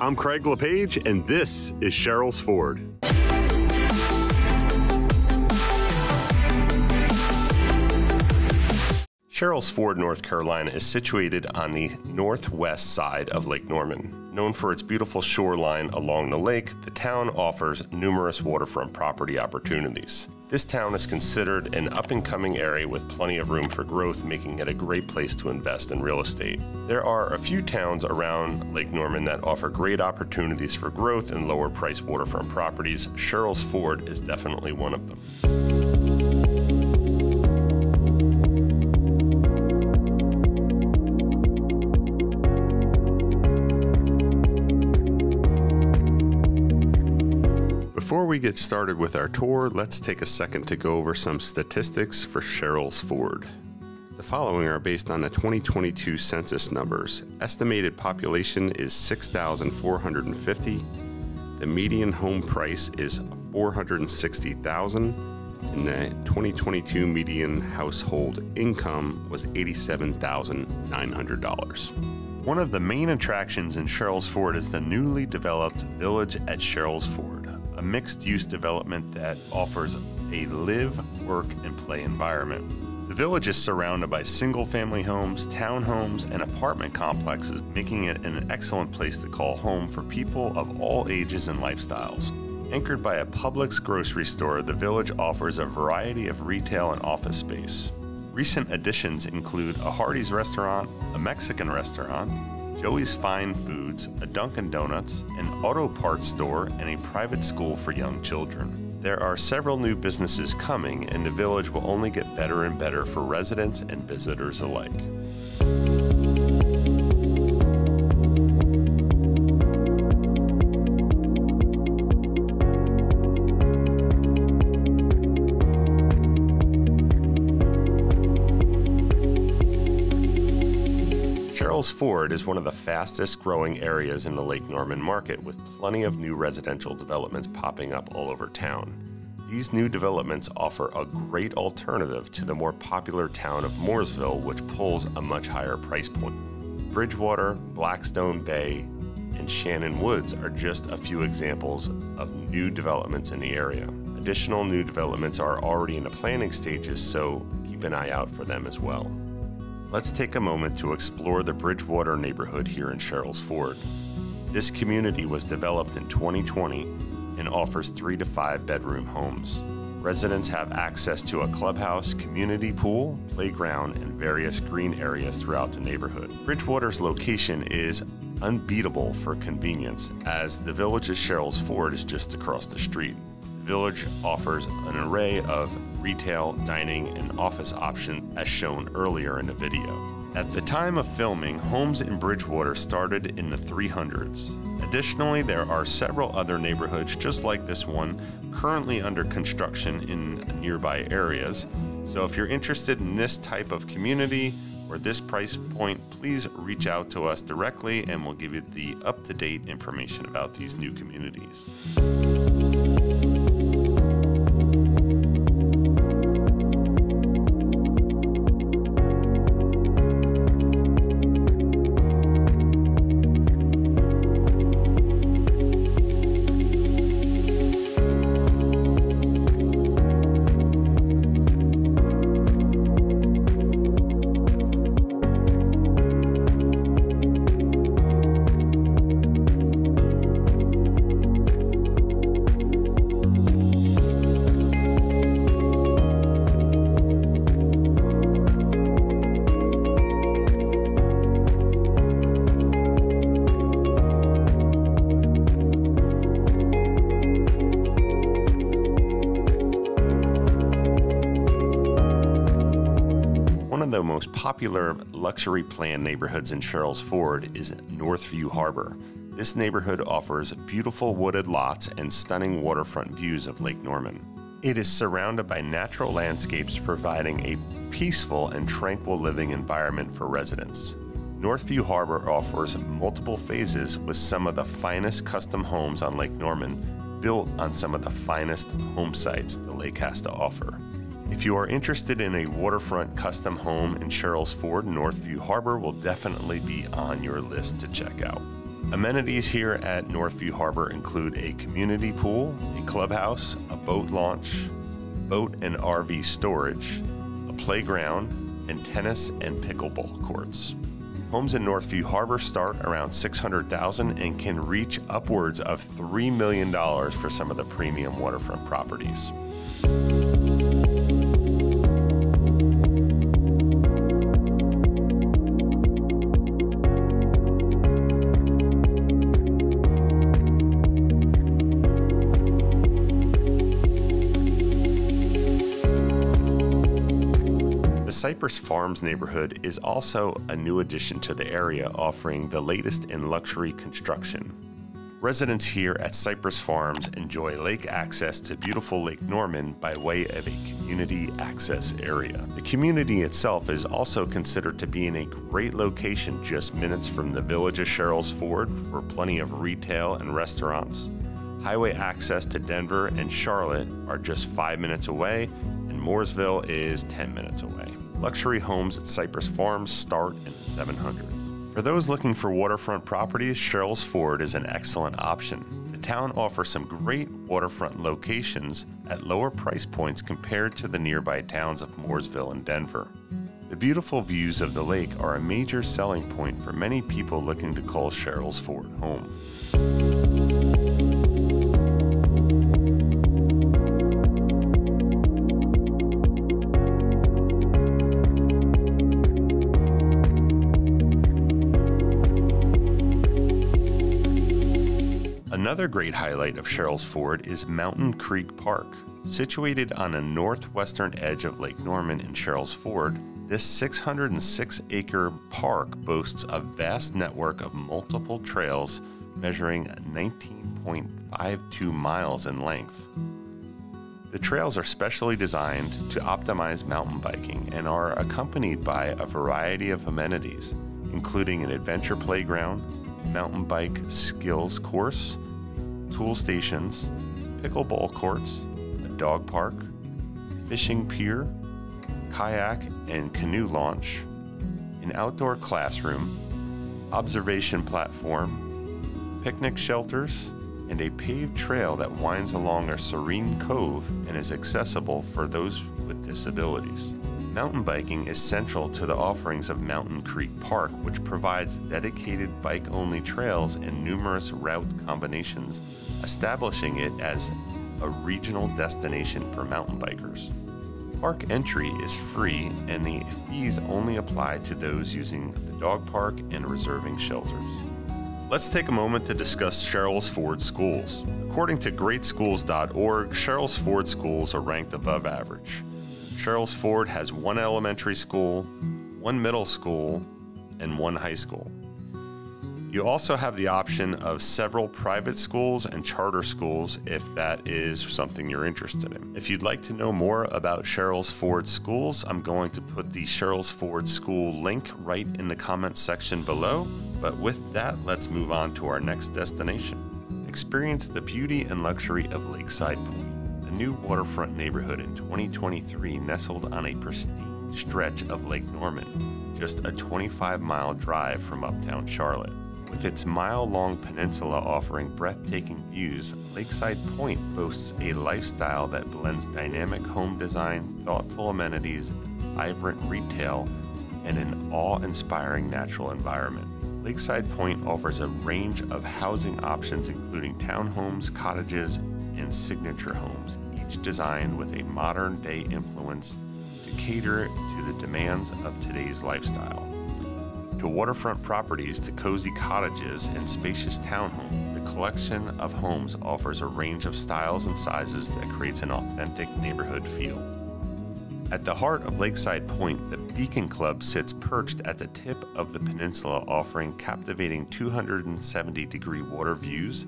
I'm Craig LePage, and this is Sherrills Ford. Sherrills Ford, North Carolina is situated on the northwest side of Lake Norman. Known for its beautiful shoreline along the lake, the town offers numerous waterfront property opportunities. This town is considered an up and coming area with plenty of room for growth, making it a great place to invest in real estate. There are a few towns around Lake Norman that offer great opportunities for growth and lower price waterfront properties. Sherrills Ford is definitely one of them. Before we get started with our tour, let's take a second to go over some statistics for Sherrills Ford. The following are based on the 2022 census numbers. Estimated population is 6,450. The median home price is 460,000 and the 2022 median household income was $87,900. One of the main attractions in Sherrills Ford is the newly developed Village at Sherrills Ford a mixed use development that offers a live, work, and play environment. The village is surrounded by single family homes, townhomes, and apartment complexes, making it an excellent place to call home for people of all ages and lifestyles. Anchored by a Publix grocery store, the village offers a variety of retail and office space. Recent additions include a Hardee's restaurant, a Mexican restaurant, Joey's Fine Foods, a Dunkin' Donuts, an auto parts store, and a private school for young children. There are several new businesses coming, and the village will only get better and better for residents and visitors alike. Sherrills Ford is one of the fastest growing areas in the Lake Norman market, with plenty of new residential developments popping up all over town. These new developments offer a great alternative to the more popular town of Mooresville, which pulls a much higher price point. Bridgewater, Blackstone Bay, and Shannon Woods are just a few examples of new developments in the area. Additional new developments are already in the planning stages, so keep an eye out for them as well. Let's take a moment to explore the Bridgewater neighborhood here in Sherrills Ford. This community was developed in 2020 and offers three to five bedroom homes. Residents have access to a clubhouse, community pool, playground, and various green areas throughout the neighborhood. Bridgewater's location is unbeatable for convenience, as the village of Sherrills Ford is just across the street. The village offers an array of retail, dining, and office options as shown earlier in the video. At the time of filming, homes in Bridgewater started in the 300s. Additionally, there are several other neighborhoods just like this one currently under construction in nearby areas. So if you're interested in this type of community or this price point, please reach out to us directly and we'll give you the up to date information about these new communities. The most popular luxury planned neighborhoods in Sherrills Ford is Northview Harbor. This neighborhood offers beautiful wooded lots and stunning waterfront views of Lake Norman. It is surrounded by natural landscapes, providing a peaceful and tranquil living environment for residents. Northview Harbor offers multiple phases with some of the finest custom homes on Lake Norman, built on some of the finest home sites the lake has to offer. If you are interested in a waterfront custom home in Sherrills Ford, Northview Harbor will definitely be on your list to check out. Amenities here at Northview Harbor include a community pool, a clubhouse, a boat launch, boat and RV storage, a playground, and tennis and pickleball courts. Homes in Northview Harbor start around 600,000 and can reach upwards of $3 million for some of the premium waterfront properties. Cypress Farms neighborhood is also a new addition to the area, offering the latest in luxury construction. Residents here at Cypress Farms enjoy lake access to beautiful Lake Norman by way of a community access area. The community itself is also considered to be in a great location just minutes from the village of Sherrills Ford for plenty of retail and restaurants. Highway access to Denver and Charlotte are just five minutes away, Mooresville is 10 minutes away. Luxury homes at Cypress Farms start in the 700s. For those looking for waterfront properties, Sherrills Ford is an excellent option. The town offers some great waterfront locations at lower price points compared to the nearby towns of Mooresville and Denver. The beautiful views of the lake are a major selling point for many people looking to call Sherrills Ford home. Another great highlight of Sherrills Ford is Mountain Creek Park. Situated on a northwestern edge of Lake Norman in Sherrills Ford, this 606 acre park boasts a vast network of multiple trails measuring 19.52 miles in length. The trails are specially designed to optimize mountain biking and are accompanied by a variety of amenities, including an adventure playground, mountain bike skills course, tool stations, pickleball courts, a dog park, fishing pier, kayak and canoe launch, an outdoor classroom, observation platform, picnic shelters, and a paved trail that winds along a serene cove and is accessible for those with disabilities. Mountain biking is central to the offerings of Mountain Creek Park, which provides dedicated bike only trails and numerous route combinations, establishing it as a regional destination for mountain bikers. Park entry is free, and the fees only apply to those using the dog park and reserving shelters. Let's take a moment to discuss Sherrills Ford schools. According to greatschools.org, Sherrills Ford schools are ranked above average. Sherrills Ford has one elementary school, one middle school, and one high school. You also have the option of several private schools and charter schools if that is something you're interested in. If you'd like to know more about Sherrills Ford schools, I'm going to put the Sherrills Ford school link right in the comments section below. But with that, let's move on to our next destination. Experience the beauty and luxury of Lakeside Point a new waterfront neighborhood in 2023 nestled on a pristine stretch of Lake Norman, just a 25 mile drive from uptown Charlotte. With its mile long peninsula offering breathtaking views, Lakeside Point boasts a lifestyle that blends dynamic home design, thoughtful amenities, vibrant retail, and an awe inspiring natural environment. Lakeside Point offers a range of housing options, including townhomes, cottages, and signature homes, each designed with a modern day influence to cater to the demands of today's lifestyle. To waterfront properties to cozy cottages and spacious townhomes, the collection of homes offers a range of styles and sizes that creates an authentic neighborhood feel. At the heart of Lakeside Point, the Beacon Club sits perched at the tip of the peninsula, offering captivating 270 degree water views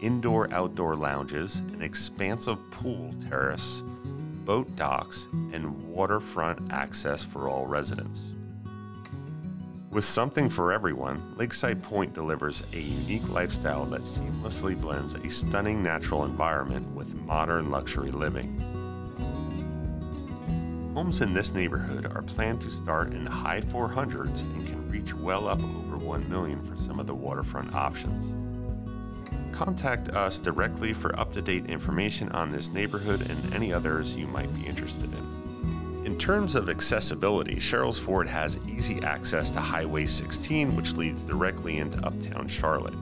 indoor outdoor lounges, an expansive pool terrace, boat docks, and waterfront access for all residents. With something for everyone, Lakeside Point delivers a unique lifestyle that seamlessly blends a stunning natural environment with modern luxury living. Homes in this neighborhood are planned to start in the high 400s and can reach well up over 1 million for some of the waterfront options. Contact us directly for up to date information on this neighborhood and any others you might be interested in. In terms of accessibility, Sherrills Ford has easy access to Highway 16, which leads directly into uptown Charlotte.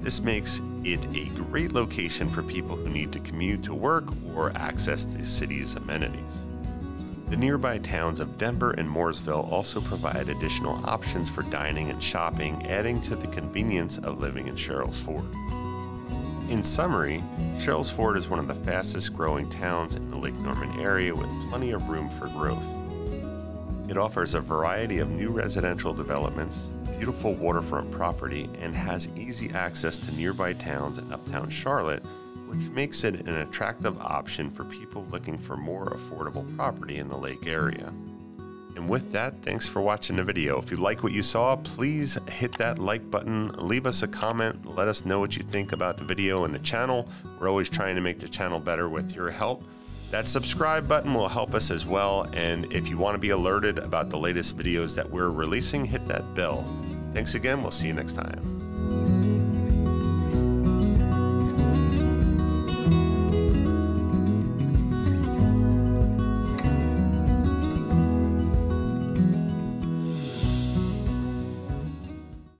This makes it a great location for people who need to commute to work or access the city's amenities. The nearby towns of Denver and Mooresville also provide additional options for dining and shopping, adding to the convenience of living in Sherrills Ford. In summary, Sherrills Ford is one of the fastest growing towns in the Lake Norman area with plenty of room for growth. It offers a variety of new residential developments, beautiful waterfront property, and has easy access to nearby towns in uptown Charlotte, which makes it an attractive option for people looking for more affordable property in the lake area. And with that, thanks for watching the video. If you like what you saw, please hit that like button, leave us a comment, let us know what you think about the video and the channel. We're always trying to make the channel better with your help. That subscribe button will help us as well. And if you want to be alerted about the latest videos that we're releasing, hit that bell. Thanks again. We'll see you next time.